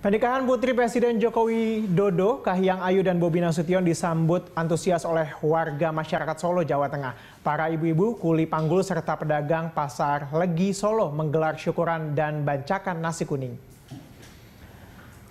Pernikahan Putri Presiden Jokowi Dodo, Kahiyang Ayu dan Bobi Nasution disambut antusias oleh warga masyarakat Solo, Jawa Tengah. Para ibu-ibu, kuli panggul serta pedagang pasar Legi Solo menggelar syukuran dan bancakan nasi kuning.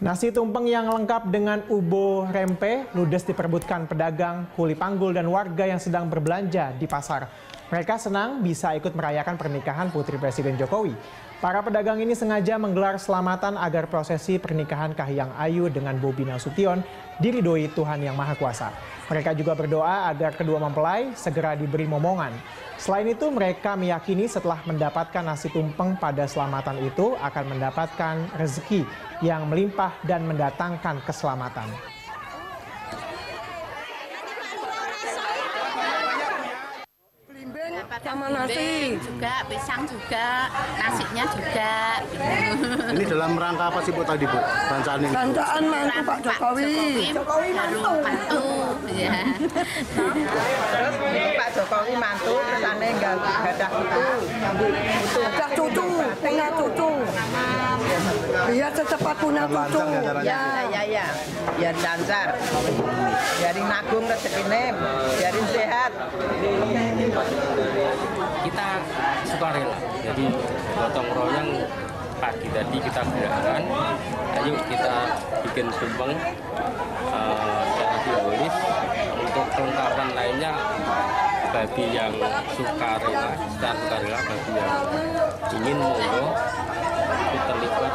Nasi tumpeng yang lengkap dengan ubo rempe ludes diperebutkan pedagang, kuli panggul dan warga yang sedang berbelanja di pasar. Mereka senang bisa ikut merayakan pernikahan Putri Presiden Jokowi. Para pedagang ini sengaja menggelar selamatan agar prosesi pernikahan Kahiyang Ayu dengan Bobi Nasution diridoi Tuhan Yang Maha Kuasa. Mereka juga berdoa agar kedua mempelai segera diberi momongan. Selain itu, mereka meyakini setelah mendapatkan nasi tumpeng pada selamatan itu akan mendapatkan rezeki yang melimpah dan mendatangkan keselamatan. Sama nasi. juga pisang juga nasinya juga. Ini dalam rangka apa sih bu tadi bu? Bancaan ini. Bancaan mantu Pak Jokowi. Jokowi mantu. mantu. Ya terus Pak Jokowi mantu terus aneh nggak ada itu ada cucu punya cucu. Biar secepat punya cucu. ya ya. Ya biar lancar biarin nagung rezekinya biarin sehat. Kita suka rela jadi gotong royong pagi tadi kita gerakan ayo kita bikin tumpeng uh, secara simbolis untuk kelengkapan lainnya bagi yang suka rela secara suka rela bagi yang ingin monggo terlibat.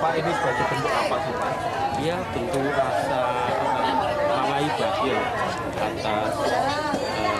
Pak ini sebagai bentuk apa sih Pak? Iya bentuk rasa apa, mamai bahagia atas uh,